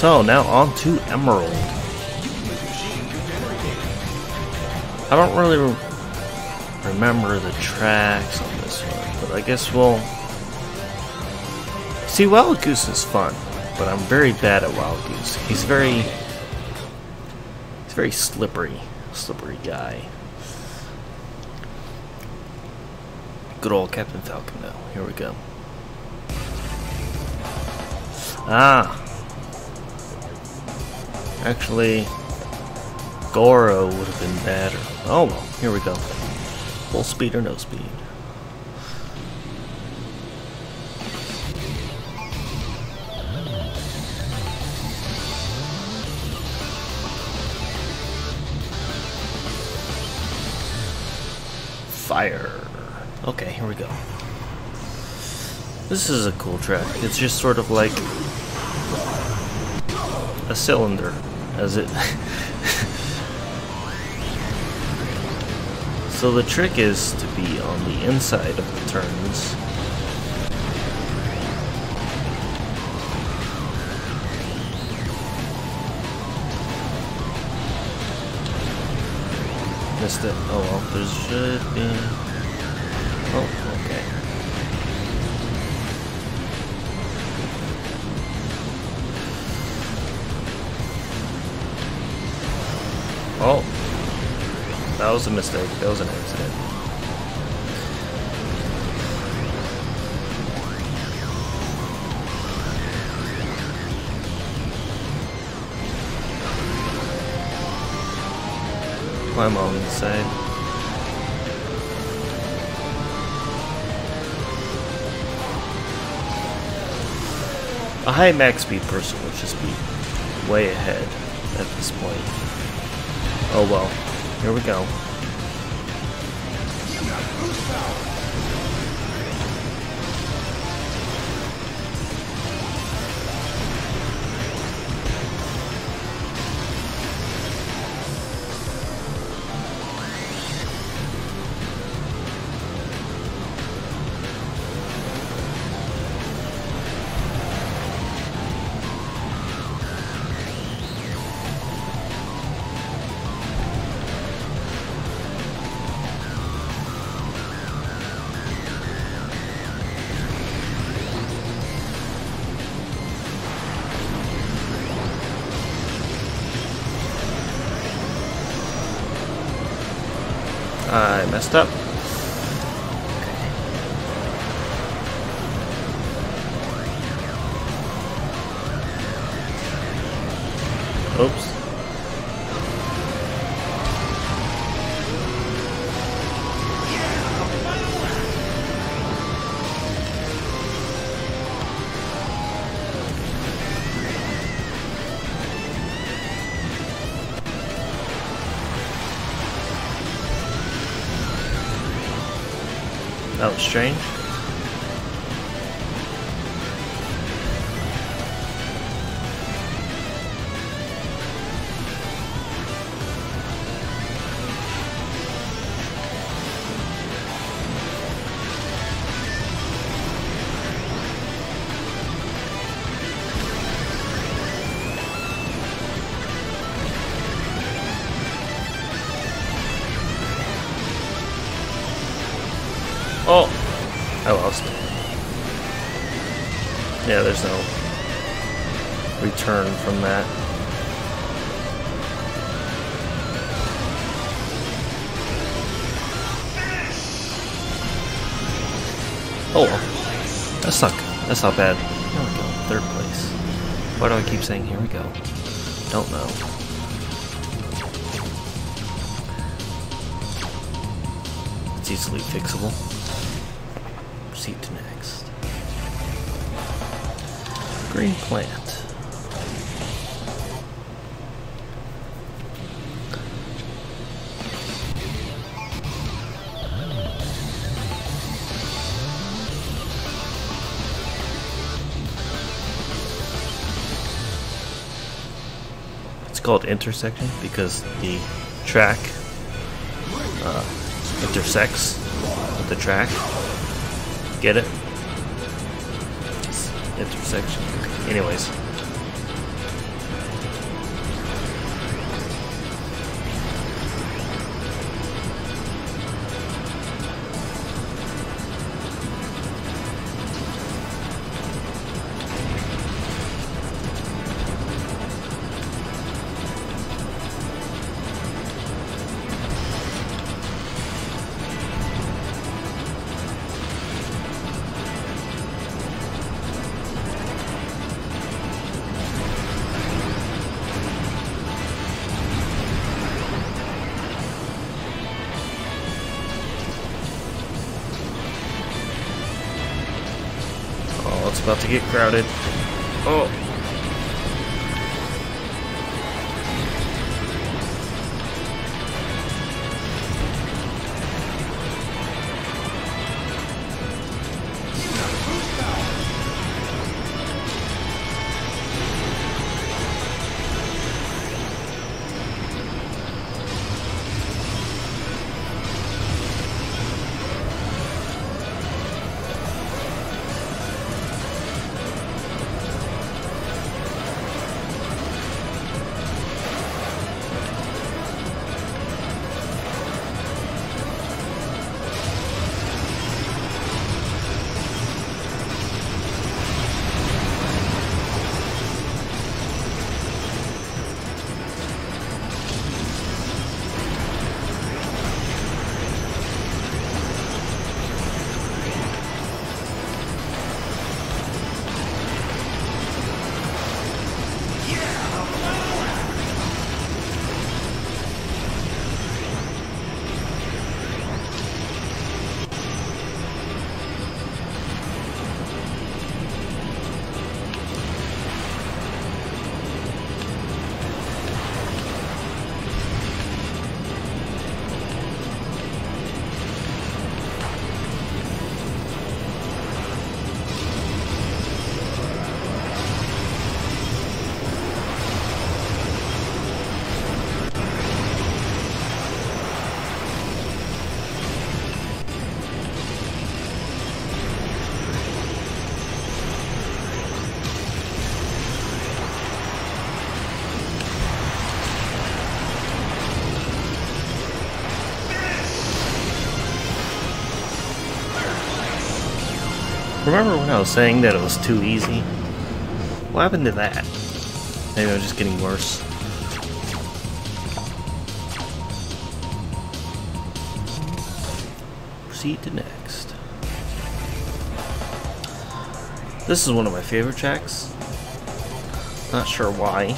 So now on to Emerald. I don't really re remember the tracks on this one, but I guess we'll see. Wild Goose is fun, but I'm very bad at Wild Goose. He's very, he's very slippery, slippery guy. Good old Captain Falcon now. Here we go. Ah. Actually, Goroh would have been better. Oh well, here we go. Full speed or no speed. Fire. Okay, here we go. This is a cool track. It's just sort of like a cylinder, as it. so the trick is to be on the inside of the turns. Missed it. Oh well, there should be. Oh, Oh. That was a mistake. That was an accident. Climb on the side. A high max speed person would just be way ahead at this point. Oh well, here we go. I messed up. That was strange. Lost. Yeah, there's no return from that. Oh. That's not that's not bad. Here we go, third place. Why do I keep saying here we go? Don't know. It's easily fixable proceed to next. Green plant. It's called intersection because the track uh, intersects with the track. Get it? Intersection. Anyways. About to get crowded. Oh. Remember when I was saying that it was too easy? What happened to that? Maybe I'm just getting worse. Proceed to next. This is one of my favorite tracks. Not sure why.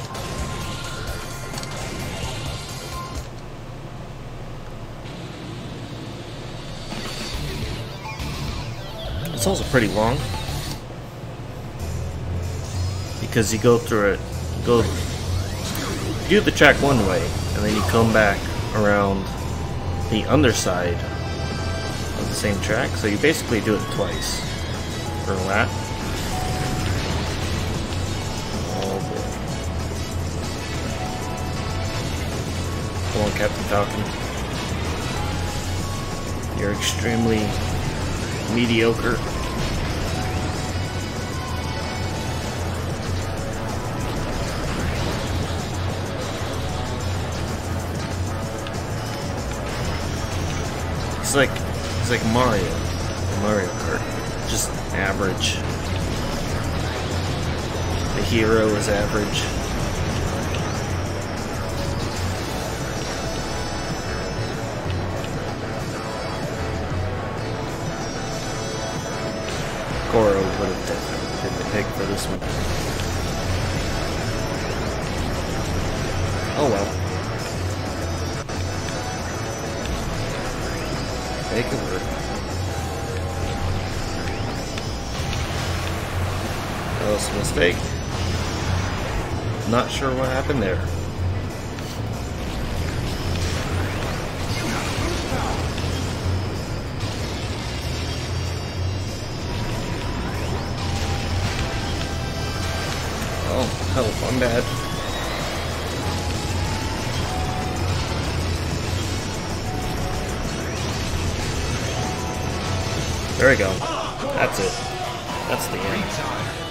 It's also pretty long. Because you go through it, go do the track one way, and then you come back around the underside of the same track. So you basically do it twice for a lap. Oh. Come on, Captain Falcon. You're extremely mediocre. It's like it's like Mario, Mario Kart, just average. The hero is average. Goroh would have definitely been the pick for this one. Oh well. Mistake. Not sure what happened there. Oh, I'm bad. There we go. That's it. That's the end.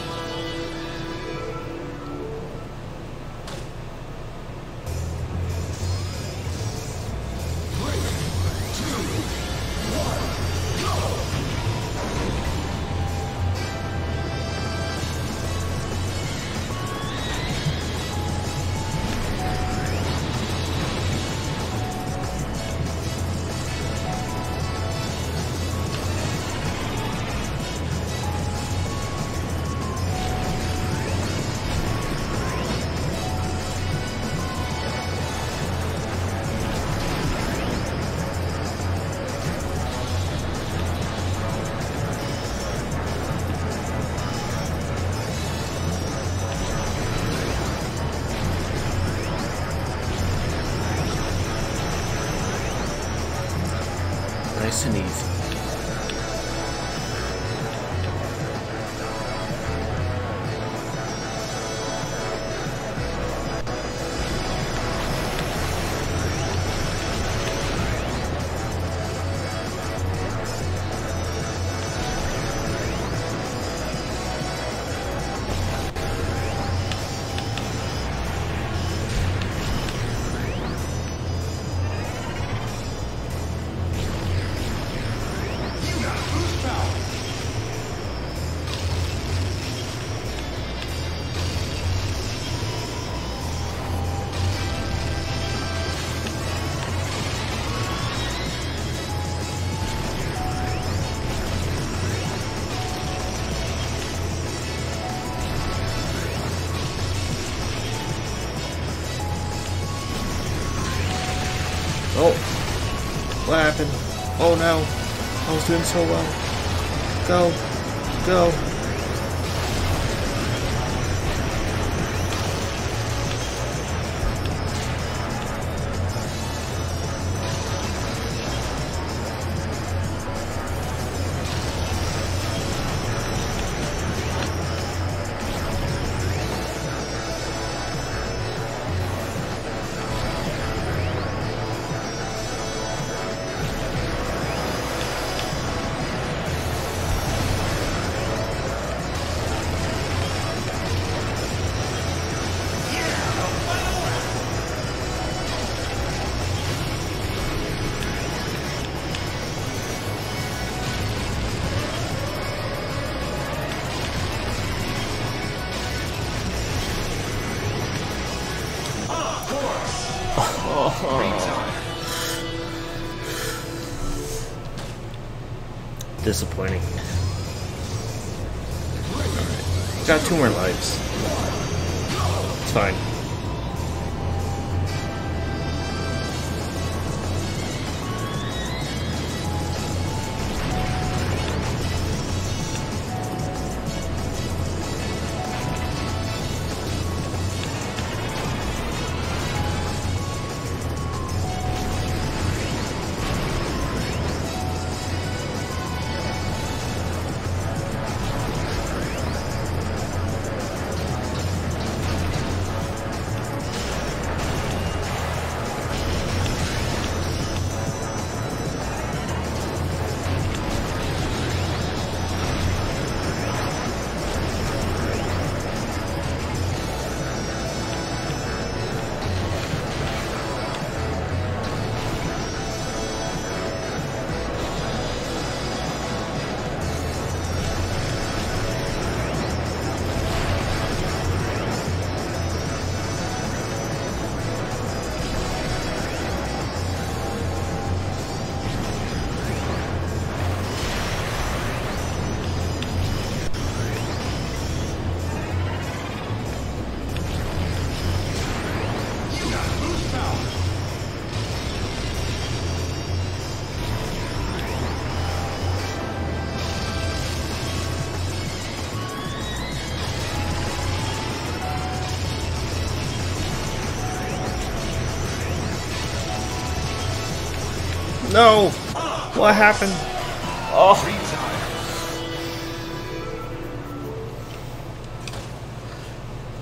Happened? Oh no. I was doing so well. Go. Go. Disappointing. Got two more lives. It's fine. No! What happened? Oh.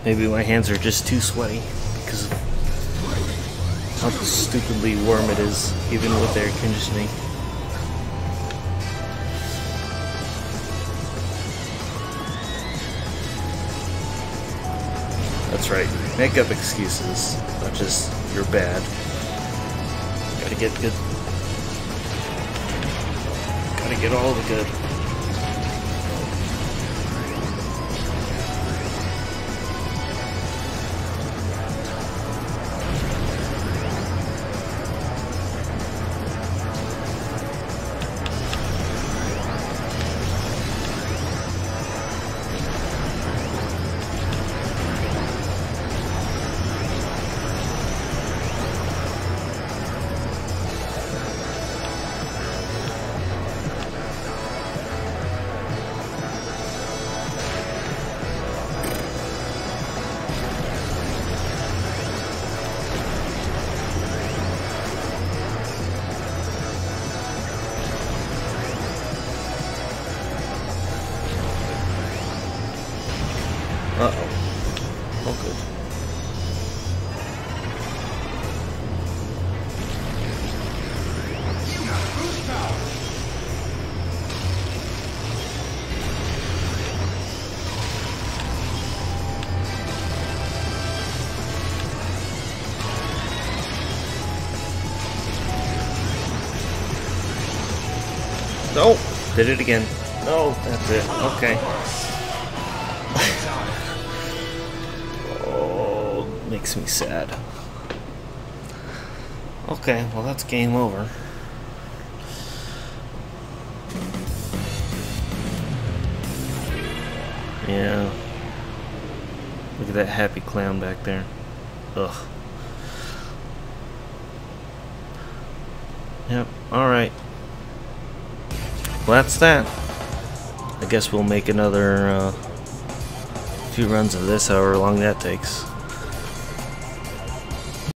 Maybe my hands are just too sweaty because of how stupidly warm it is, even with air conditioning. That's right. Make up excuses, not just you're bad. Gotta get good get all the good. No! Did it again. No, that's it. Okay. Makes me sad. Okay, well that's game over. Yeah. Look at that happy clown back there. Ugh. Yep, alright. Well, that's that. I guess we'll make another uh, few runs of this, however long that takes.